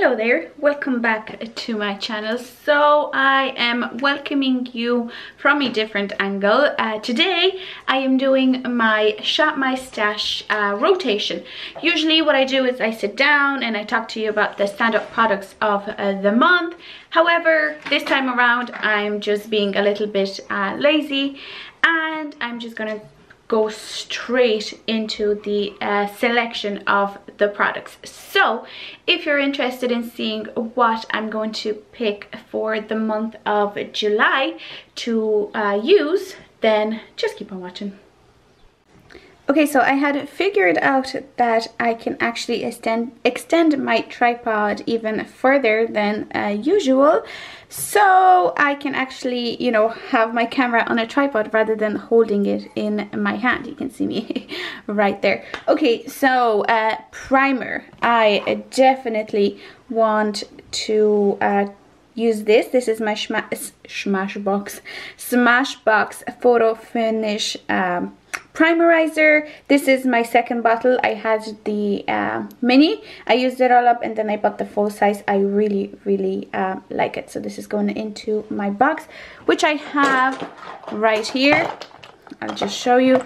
Hello there, welcome back to my channel. So I am welcoming you from a different angle. Uh, today I am doing my Shop My Stash uh, rotation. Usually what I do is I sit down and I talk to you about the stand-up products of uh, the month. However, this time around I'm just being a little bit uh, lazy and I'm just gonna go straight into the uh, selection of the products. So if you're interested in seeing what I'm going to pick for the month of July to uh, use then just keep on watching Okay, so I had figured out that I can actually extend, extend my tripod even further than uh, usual. So I can actually, you know, have my camera on a tripod rather than holding it in my hand. You can see me right there. Okay, so uh, primer. I definitely want to uh, use this. This is my Smash Smashbox, Smashbox Photo Finish um, primerizer. This is my second bottle. I had the uh, mini. I used it all up and then i bought the full size. I really really uh, like it. So this is going into my box which i have right here I'll just show you.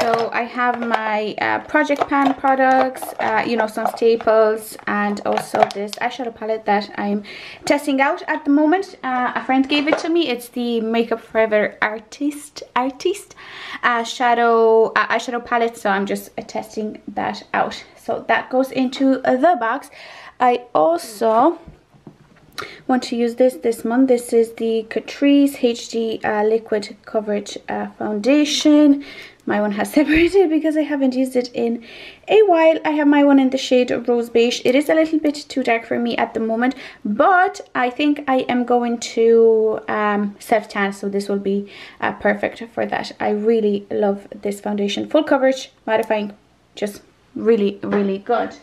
So I have my uh, Project Pan products, uh, you know, some staples, and also this eyeshadow palette that I'm testing out at the moment. Uh, a friend gave it to me. It's the Makeup Forever Artist Artist uh, shadow uh, eyeshadow palette. So I'm just uh, testing that out. So that goes into the box. I also want to use this this month. This is the Catrice HD uh, liquid coverage uh, foundation. My one has separated because I haven't used it in a while. I have my one in the shade rose beige. It is a little bit too dark for me at the moment but I think I am going to um, self tan so this will be uh, perfect for that. I really love this foundation. Full coverage mattifying just really really good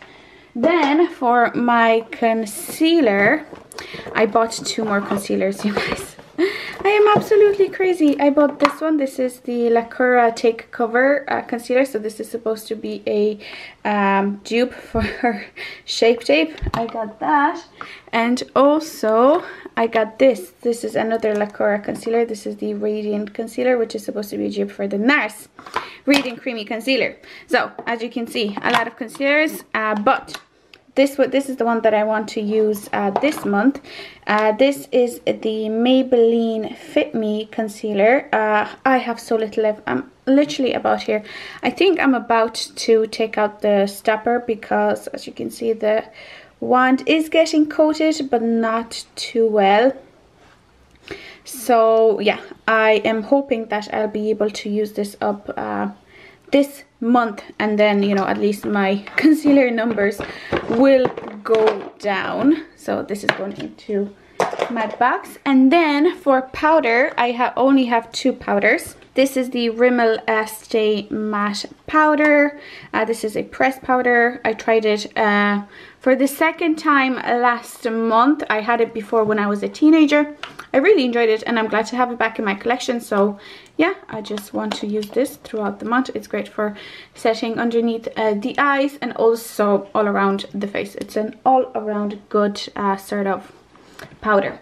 then for my concealer I bought two more concealers, you guys. I am absolutely crazy. I bought this one. This is the Lacura Take Cover uh, Concealer. So this is supposed to be a um, dupe for Shape Tape. I got that. And also I got this. This is another Lacura Concealer. This is the Radiant Concealer, which is supposed to be a dupe for the NARS Radiant Creamy Concealer. So as you can see, a lot of concealers. Uh, but this this is the one that I want to use uh, this month. Uh, this is the Maybelline Fit Me concealer. Uh, I have so little left. I'm literally about here. I think I'm about to take out the stopper because as you can see the wand is getting coated but not too well. So yeah, I am hoping that I'll be able to use this up uh, this month and then you know at least my concealer numbers will go down. So this is going into my box. And then for powder I have only have two powders this is the Rimmel Stay Matte Powder. Uh, this is a press powder. I tried it uh, for the second time last month. I had it before when I was a teenager. I really enjoyed it and I'm glad to have it back in my collection. So yeah, I just want to use this throughout the month. It's great for setting underneath uh, the eyes and also all around the face. It's an all around good uh, sort of powder.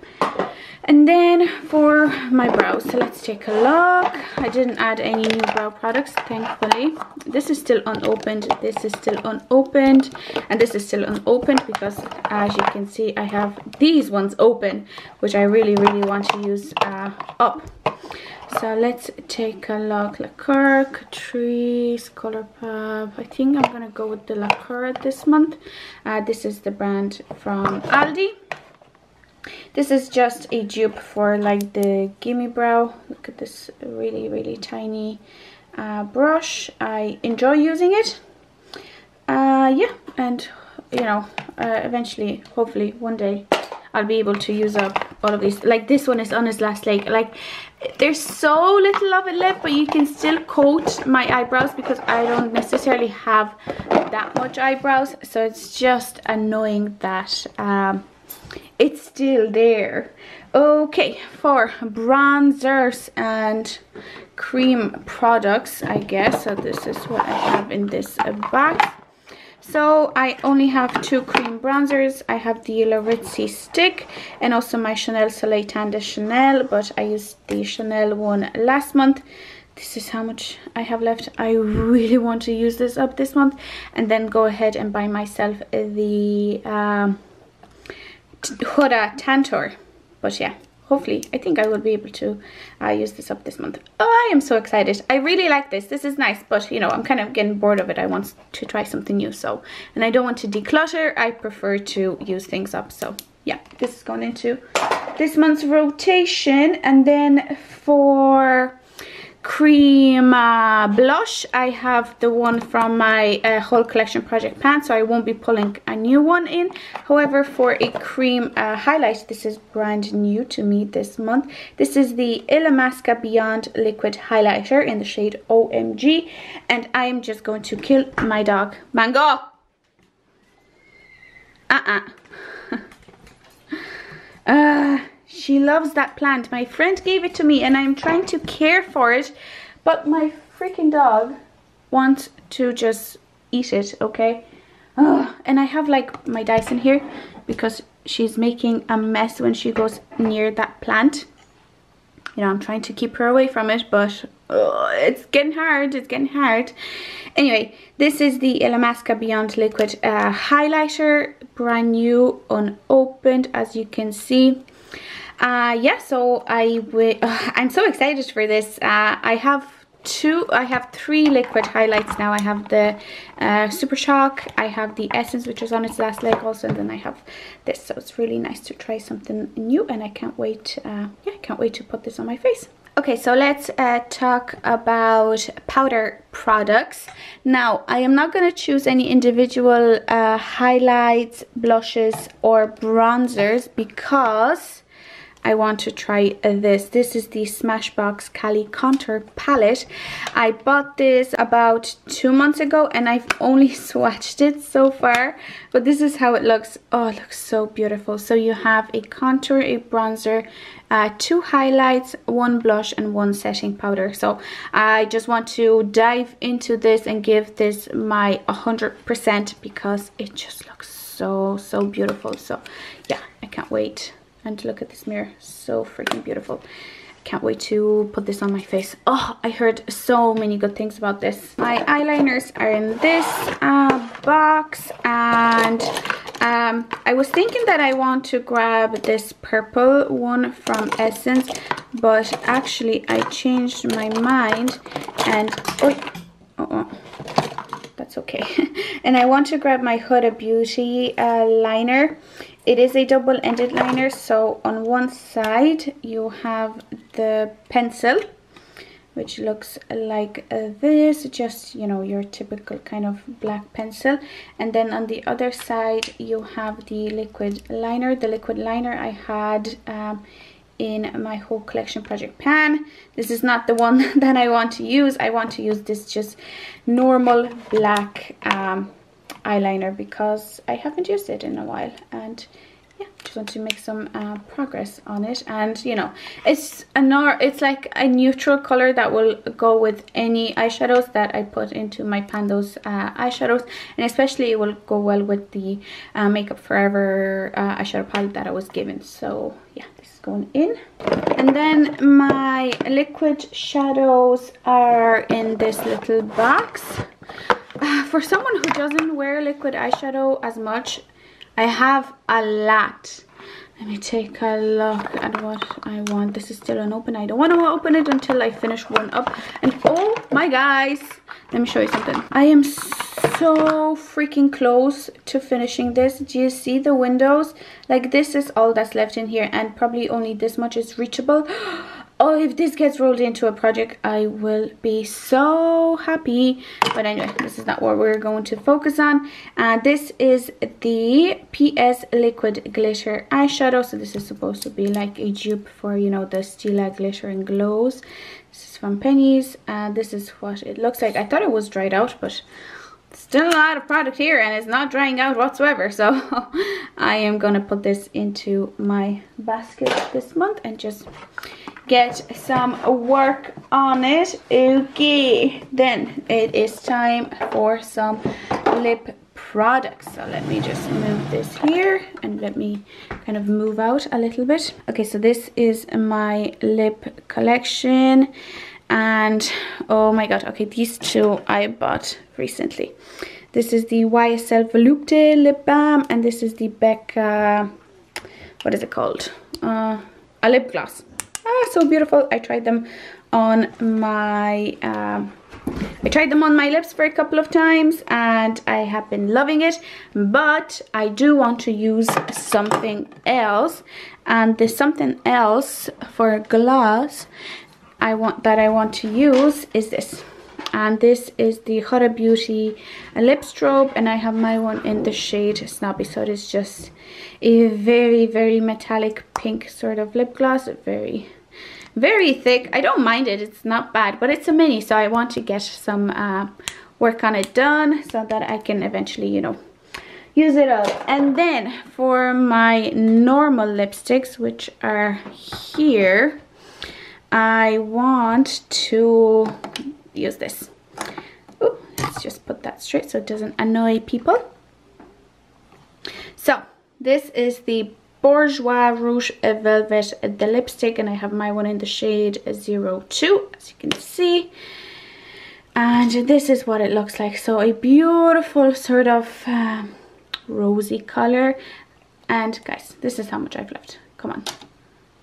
And then for my brows, so let's take a look. I didn't add any new brow products, thankfully. This is still unopened, this is still unopened, and this is still unopened because as you can see, I have these ones open, which I really, really want to use uh, up. So let's take a look. Lacura, Catrice, Colourpop. I think I'm gonna go with the Lacura this month. Uh, this is the brand from Aldi. This is just a dupe for like the Gimme Brow. Look at this really, really tiny uh, brush. I enjoy using it. Uh, yeah, and you know, uh, eventually, hopefully one day, I'll be able to use up all of these. Like this one is on its last leg. Like there's so little of it left, but you can still coat my eyebrows because I don't necessarily have that much eyebrows. So it's just annoying that um, it's still there okay for bronzers and cream products i guess so this is what i have in this box So I only have two cream bronzers. I have the Larizzi stick and also my Chanel Soleil Tan de Chanel, but I used the Chanel one last month. This is how much I have left. I really want to use this up this month and then go ahead and buy myself the um, Huda Tantour. But yeah, hopefully I think I will be able to uh, use this up this month. Oh, I am so excited. I really like this. This is nice, but you know, I'm kind of getting bored of it. I want to try something new. So, and I don't want to declutter. I prefer to use things up. So yeah, this is going into this month's rotation. And then for cream uh, blush. I have the one from my uh, whole collection project pan so i won't be pulling a new one in. However for a cream uh, highlight this is brand new to me this month. This is the Illamasqua beyond liquid highlighter in the shade omg and i am just going to kill my dog. Mango! Uh-uh. uh she loves that plant. My friend gave it to me and I'm trying to care for it. But my freaking dog wants to just eat it, okay? Oh, and I have like my Dyson here because she's making a mess when she goes near that plant. You know, I'm trying to keep her away from it, but it's getting hard. It's getting hard. Anyway, this is the Illamasqua Beyond Liquid uh, Highlighter. Brand new, unopened, as you can see uh, yeah, so I I'm so excited for this. Uh, I have two, I have three liquid highlights now. I have the uh, Super Shock, I have the Essence, which is on its last leg also, and then I have this. So it's really nice to try something new, and I can't wait, uh, yeah, I can't wait to put this on my face. Okay, so let's uh, talk about powder products. Now, I am not going to choose any individual uh, highlights, blushes, or bronzers because I want to try this. This is the Smashbox Cali Contour Palette. I bought this about two months ago and I've only swatched it so far. But this is how it looks. Oh, it looks so beautiful. So you have a contour, a bronzer, uh, two highlights, one blush and one setting powder. So I just want to dive into this and give this my 100% because it just looks so, so beautiful. So yeah, I can't wait and look at this mirror. So freaking beautiful. I can't wait to put this on my face. Oh i heard so many good things about this. My eyeliners are in this uh, box and um, i was thinking that i want to grab this purple one from essence but actually i changed my mind and oh, oh, that's okay. And i want to grab my huda beauty uh, liner it is a double-ended liner so on one side you have the pencil which looks like uh, this just you know your typical kind of black pencil. And then on the other side you have the liquid liner. The liquid liner I had um, in my whole collection project pan. This is not the one that I want to use. I want to use this just normal black um, eyeliner because I haven't used it in a while and yeah just want to make some uh, progress on it. And you know it's a it's like a neutral color that will go with any eyeshadows that I put into my Pandos uh, eyeshadows. And especially it will go well with the uh, Makeup Forever uh, eyeshadow palette that I was given. So yeah this is going in. And then my liquid shadows are in this little box for someone who doesn't wear liquid eyeshadow as much, I have a lot. Let me take a look at what I want. This is still unopened. I don't want to open it until I finish one up. And oh my guys, let me show you something. I am so freaking close to finishing this. Do you see the windows? Like this is all that's left in here and probably only this much is reachable. Oh oh if this gets rolled into a project i will be so happy. But anyway this is not what we're going to focus on. Uh, this is the ps liquid glitter eyeshadow. So this is supposed to be like a dupe for you know the stila glitter and glows. This is from Penneys. Uh, this is what it looks like. I thought it was dried out but still a lot of product here and it's not drying out whatsoever. So I am gonna put this into my basket this month and just get some work on it okay then it is time for some lip products. So let me just move this here and let me kind of move out a little bit. Okay, so this is my lip collection and oh my god, okay, these two I bought recently. This is the YSL Volupte lip balm and this is the Becca, what is it called? Uh, a lip gloss. So beautiful. I tried them on my um, I tried them on my lips for a couple of times and I have been loving it but I do want to use something else. And there's something else for gloss I want that I want to use is this. And this is the Huda Beauty lip strobe and I have my one in the shade Snobby. So it is just a very very metallic pink sort of lip gloss very very thick. I don't mind it it's not bad but it's a mini so i want to get some uh, work on it done so that i can eventually you know use it up. And then for my normal lipsticks which are here i want to use this. Ooh, let's just put that straight so it doesn't annoy people. So this is the Bourjois Rouge Velvet the lipstick and I have my one in the shade 02 as you can see. And this is what it looks like. So a beautiful sort of um, rosy color. And guys this is how much I've left. Come on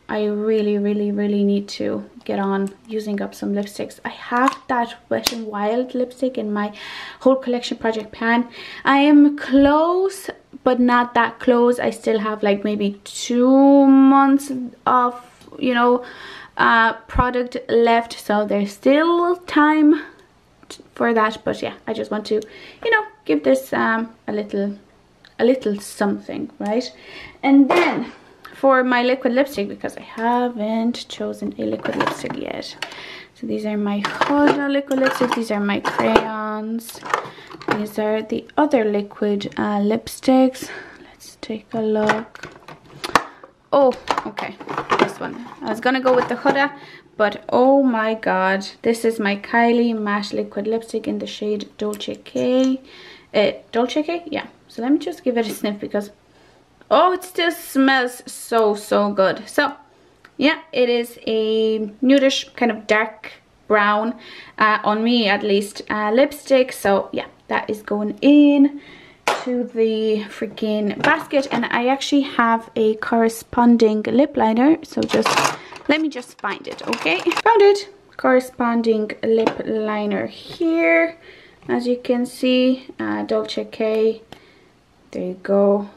I really really really need to get on using up some lipsticks. I have that Wet n Wild lipstick in my whole collection project pan. I am close but not that close. I still have like maybe two months of you know uh, product left so there's still time for that. But yeah i just want to you know give this um, a little a little something right? And then for my liquid lipstick because i haven't chosen a liquid lipstick yet so these are my Huda liquid lipstick these are my crayons these are the other liquid uh, lipsticks. Let's take a look. Oh, okay, this one. I was gonna go with the Huda, but oh my god, this is my Kylie matte liquid lipstick in the shade Dolce K. Uh, Dolce K? Yeah. So let me just give it a sniff because, oh, it still smells so, so good. So, yeah, it is a nudish kind of dark brown, uh, on me at least, uh, lipstick. So, yeah, that is going in to the freaking basket. And I actually have a corresponding lip liner. So just let me just find it okay? Found it. Corresponding lip liner here. As you can see uh, Dolce K. There you go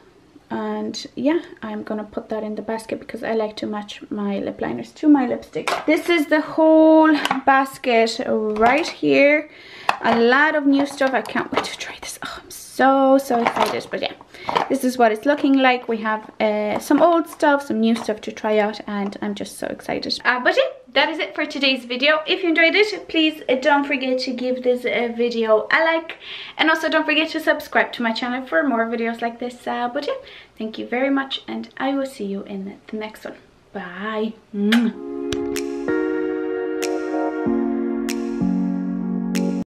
and yeah I'm gonna put that in the basket because I like to match my lip liners to my lipstick. This is the whole basket right here. A lot of new stuff. I can't wait to try this. Oh, i'm so so excited. But yeah this is what it's looking like. We have uh, some old stuff some new stuff to try out and i'm just so excited. Uh, but yeah that is it for today's video. If you enjoyed it please uh, don't forget to give this uh, video a like. And also don't forget to subscribe to my channel for more videos like this. Uh, but yeah thank you very much and i will see you in the next one. Bye